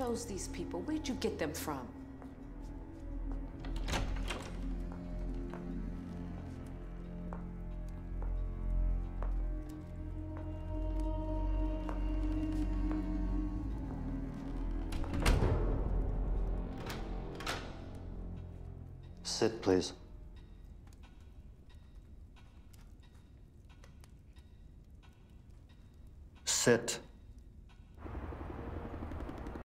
chose these people? Where'd you get them from? Sit, please. Sit.